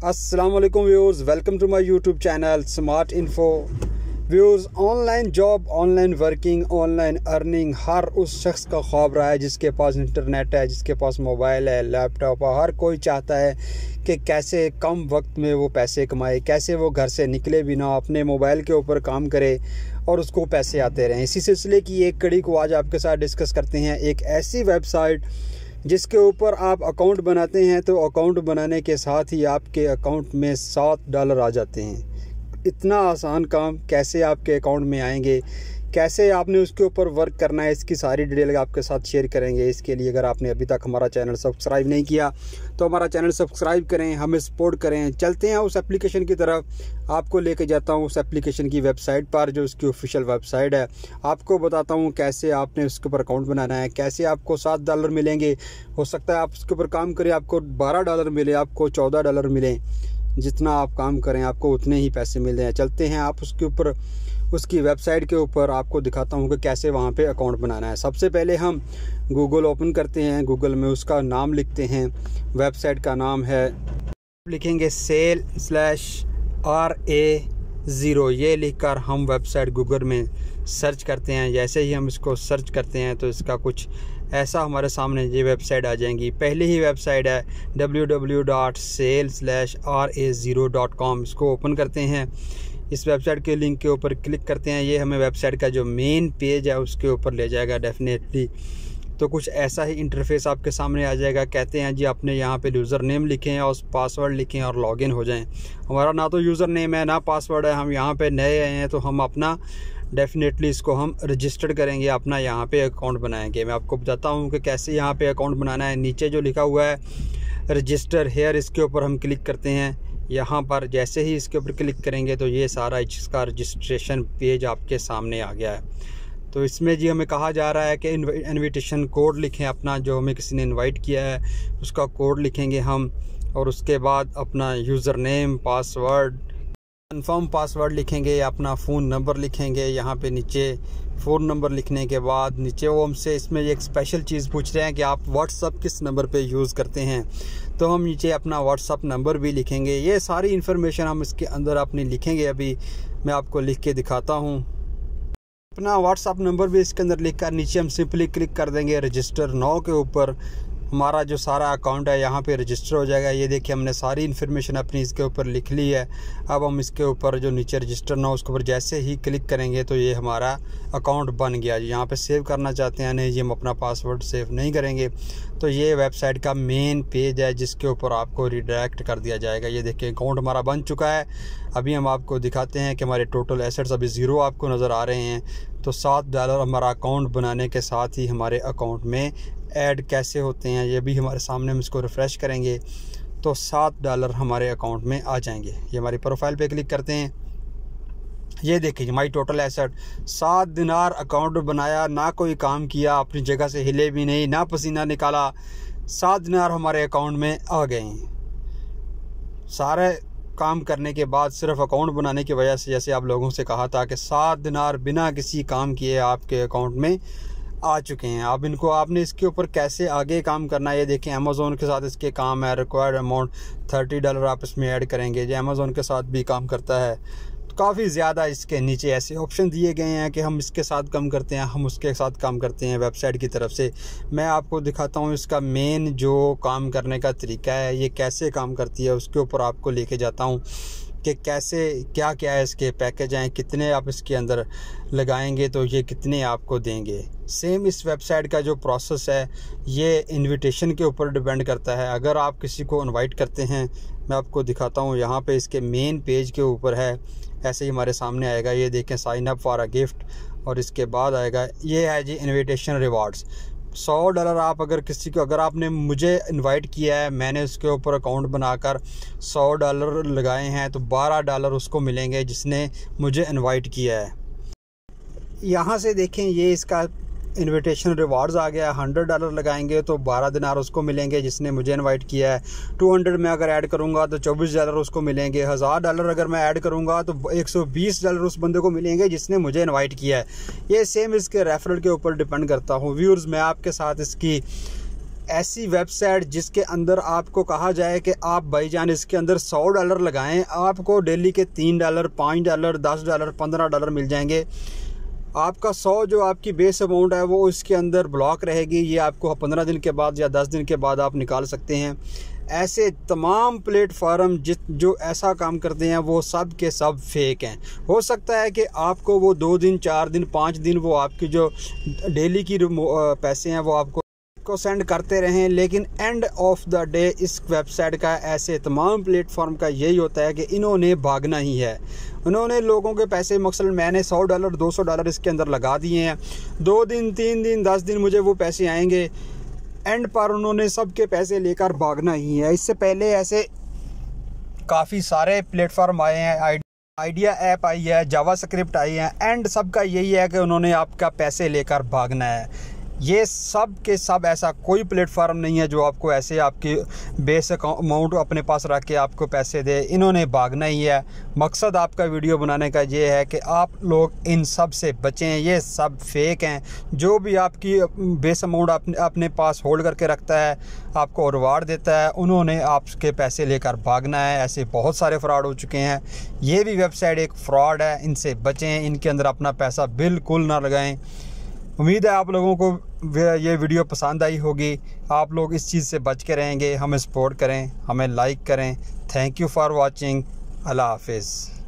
अस्सलाम वालेकुम viewers welcome to my YouTube channel smart info viewers online job online working online earning हर उस शख्स का ख्वाब रहा है जिसके पास इंटरनेट है, जिसके पास मोबाइल है लैपटॉप है। हर कोई चाहता है कि कैसे कम वक्त में वो पैसे कमाए, कैसे वो घर से निकले बिना अपने मोबाइल के ऊपर काम करे और उसको पैसे आते रहें। इसी सिलसिले की एक कड़ी को आज आपके साथ डिस्कस करते हैं। एक ऐसी वेबसाइट जिसके ऊपर आप अकाउंट बनाते हैं तो अकाउंट बनाने के साथ ही आपके अकाउंट में सात डॉलर आ जाते हैं। इतना आसान काम कैसे आपके अकाउंट में आएँगे? कैसे आपने उसके ऊपर वर्क करना है, इसकी सारी डिटेल आपके साथ शेयर करेंगे। इसके लिए अगर आपने अभी तक हमारा चैनल सब्सक्राइब नहीं किया तो हमारा चैनल सब्सक्राइब करें, हमें सपोर्ट करें। चलते हैं उस एप्लीकेशन की तरफ़। आपको लेके जाता हूँ उस एप्लीकेशन की वेबसाइट पर, जो उसकी ऑफिशियल वेबसाइट है। आपको बताता हूँ कैसे आपने उसके ऊपर अकाउंट बनाना है, कैसे आपको सात डॉलर मिलेंगे। हो सकता है आप उसके ऊपर काम करें, आपको बारह डॉलर मिले, आपको चौदह डॉलर मिले। जितना आप काम करें, आपको उतने ही पैसे मिल हैं। चलते हैं आप उसके ऊपर। उसकी वेबसाइट के ऊपर आपको दिखाता हूँ कि कैसे वहाँ पे अकाउंट बनाना है। सबसे पहले हम गूगल ओपन करते हैं। गूगल में उसका नाम लिखते हैं। वेबसाइट का नाम है। लिखेंगे sell slash R A zero ये लिखकर हम वेबसाइट गूगल में सर्च करते हैं। जैसे ही हम इसको सर्च करते हैं तो इसका कुछ ऐसा हमारे सामने ये वेबसाइट आ जाएँगी। पहली ही वेबसाइट है W W dot sell slash R A zero dot com इसको ओपन करते हैं। इस वेबसाइट के लिंक के ऊपर क्लिक करते हैं। ये हमें वेबसाइट का जो मेन पेज है, उसके ऊपर ले जाएगा डेफिनेटली तो कुछ ऐसा ही इंटरफेस आपके सामने आ जाएगा। कहते हैं जी अपने यहाँ पे यूज़र नेम लिखें और पासवर्ड लिखें और लॉगिन हो जाएँ। हमारा ना तो यूज़र नेम है, ना पासवर्ड है। हम यहाँ पे नए आए हैं तो हम अपना डेफिनेटली इसको हम रजिस्टर्ड करेंगे, अपना यहाँ पे अकाउंट बनाएँगे। मैं आपको बताता हूँ कि कैसे यहाँ पे अकाउंट बनाना है। नीचे जो लिखा हुआ है रजिस्टर हेयर इसके ऊपर हम क्लिक करते हैं। यहाँ पर जैसे ही इसके ऊपर क्लिक करेंगे तो ये सारा इसका रजिस्ट्रेशन पेज आपके सामने आ गया है। तो इसमें जी हमें कहा जा रहा है कि इनविटेशन कोड लिखें अपना, जो हमें किसी ने इनवाइट किया है, उसका कोड लिखेंगे हम और उसके बाद अपना user name password confirm password लिखेंगे अपना फ़ोन नंबर लिखेंगे, यहाँ पे नीचे फ़ोन नंबर लिखने के बाद नीचे वो हमसे इसमें एक स्पेशल चीज़ पूछ रहे हैं कि आप व्हाट्सअप किस नंबर पे यूज़ करते हैं। तो हम नीचे अपना व्हाट्सअप नंबर भी लिखेंगे। ये सारी इन्फॉर्मेशन हम इसके अंदर अपनी लिखेंगे। अभी मैं आपको लिख के दिखाता हूँ। अपना व्हाट्सअप नंबर भी इसके अंदर लिख कर नीचे हम सिंपली क्लिक कर देंगे। रजिस्टर नौ के ऊपर। हमारा जो सारा अकाउंट है, यहाँ पे रजिस्टर हो जाएगा। ये देखिए, हमने सारी इन्फॉर्मेशन अपनी इसके ऊपर लिख ली है। अब हम इसके ऊपर जो नीचे रजिस्टर ना उसके ऊपर जैसे ही क्लिक करेंगे तो ये हमारा अकाउंट बन गया। यहाँ पे सेव करना चाहते हैं, नहीं जी, हम अपना पासवर्ड सेव नहीं करेंगे। तो ये वेबसाइट का मेन पेज है, जिसके ऊपर आपको रिडायरेक्ट कर दिया जाएगा। ये देखिए अकाउंट हमारा बन चुका है। अभी हम आपको दिखाते हैं कि हमारे टोटल एसेट्स अभी ज़ीरो आपको नज़र आ रहे हैं। तो सात डॉलर हमारा अकाउंट बनाने के साथ ही हमारे अकाउंट में ऐड कैसे होते हैं, ये भी हमारे सामने हम इसको रिफ़्रेश करेंगे तो सात डॉलर हमारे अकाउंट में आ जाएँगे। ये हमारी प्रोफ़ाइल पे क्लिक करते हैं। ये देखिए माई टोटल एसेट सात दिनार अकाउंट बनाया, ना कोई काम किया, अपनी जगह से हिले भी नहीं, ना पसीना निकाला, सात दिनार हमारे अकाउंट में आ गए हैं। सारे काम करने के बाद सिर्फ़ अकाउंट बनाने की वजह से, जैसे आप लोगों से कहा था कि सात दिनार बिना किसी काम किए आपके अकाउंट में आ चुके हैं। अब इनको आपने इसके ऊपर कैसे आगे काम करना है, ये देखें अमेज़ोन के साथ इसके काम है। रिक्वायर्ड अमाउंट थर्टी डॉलर आप इसमें ऐड करेंगे, जो अमेज़ोन के साथ भी काम करता है। काफ़ी ज़्यादा इसके नीचे ऐसे ऑप्शन दिए गए हैं कि हम इसके साथ काम करते हैं, हम उसके साथ काम करते हैं वेबसाइट की तरफ़ से। मैं आपको दिखाता हूँ इसका मेन जो काम करने का तरीका है, ये कैसे काम करती है, उसके ऊपर आपको लेके जाता हूँ। कि कैसे क्या क्या है इसके पैकेज हैं, कितने आप इसके अंदर लगाएँगे तो ये कितने आपको देंगे? सेम इस वेबसाइट का जो प्रोसेस है, ये इनविटेशन के ऊपर डिपेंड करता है। अगर आप किसी को इनवाइट करते हैं, मैं आपको दिखाता हूँ, यहाँ पे इसके मेन पेज के ऊपर है। ऐसे ही हमारे सामने आएगा, ये देखें sign up for a gift और इसके बाद आएगा, ये है जी इनविटेशन रिवार्ड्स सौ डॉलर आप अगर किसी को, अगर आपने मुझे इनवाइट किया है, मैंने उसके ऊपर अकाउंट बनाकर सौ डॉलर लगाए हैं तो बारह डॉलर उसको मिलेंगे जिसने मुझे इनवाइट किया है। यहाँ से देखें, ये इसका इनविटेशन रिवार्ड्स आ गया हंड्रेड डॉलर लगाएँगे तो बारह दिनार उसको मिलेंगे, जिसने मुझे इनवाइट किया है। टू हंड्रेड में अगर ऐड करूँगा तो चौबीस डॉलर उसको मिलेंगे। हज़ार डॉलर अगर मैं ऐड करूँगा तो एक सौ बीस डॉलर उस बंदे को मिलेंगे, जिसने मुझे इन्वाइट किया है। ये सेम इसके रेफरल के ऊपर डिपेंड करता हूँ। व्यूर्स मैं आपके साथ इसकी ऐसी वेबसाइट जिसके अंदर आपको कहा जाए कि आप भाईजान इसके अंदर सौ डॉलर लगाएँ, आपको डेली के तीन डॉलर पाँच डॉलर दस डॉलर पंद्रह डॉलर मिल जाएँगे। आपका सौ जो आपकी बेस अमाउंट है, वो इसके अंदर ब्लॉक रहेगी। ये आपको पंद्रह दिन के बाद या दस दिन के बाद आप निकाल सकते हैं। ऐसे तमाम प्लेटफार्म जित जो ऐसा काम करते हैं, वो सब के सब फेक हैं। हो सकता है कि आपको वो दो दिन, चार दिन, पाँच दिन वो आपकी जो डेली की पैसे हैं, वो आपको को सेंड करते रहें, लेकिन एंड ऑफ़ द डे इस वेबसाइट का ऐसे तमाम प्लेटफॉर्म का यही होता है कि इन्होंने भागना ही है। उन्होंने लोगों के पैसे मकसल मैंने सौ डॉलर दो सौ डॉलर इसके अंदर लगा दिए हैं। दो दिन, तीन दिन, दस दिन मुझे वो पैसे आएँगे। एंड पर उन्होंने सबके पैसे लेकर भागना ही है। इससे पहले ऐसे काफ़ी सारे प्लेटफॉर्म आए हैं। आइडिया ऐप आई है जावा स्क्रिप्ट आई है। एंड सबका यही है कि उन्होंने आपका पैसे लेकर भागना है। ये सब के सब ऐसा कोई प्लेटफार्म नहीं है जो आपको ऐसे आपकी बेस अमाउंट अपने पास रख के आपको पैसे दे। इन्होंने भागना ही है। मकसद आपका वीडियो बनाने का ये है कि आप लोग इन सबसे बचें। ये सब फेक हैं। जो भी आपकी बेस अमाउंट अपने अपने पास होल्ड करके रखता है, आपको रिवार्ड देता है, उन्होंने आपके पैसे लेकर भागना है। ऐसे बहुत सारे फ्रॉड हो चुके हैं। ये भी वेबसाइट एक फ़्रॉड है। इनसे बचें। इनके अंदर अपना पैसा बिल्कुल ना लगाएँ। उम्मीद है आप लोगों को ये वीडियो पसंद आई होगी। आप लोग इस चीज़ से बच के रहेंगे। हमें सपोर्ट करें, हमें लाइक करें। थैंक यू फॉर वॉचिंग अल्लाह हाफिज़।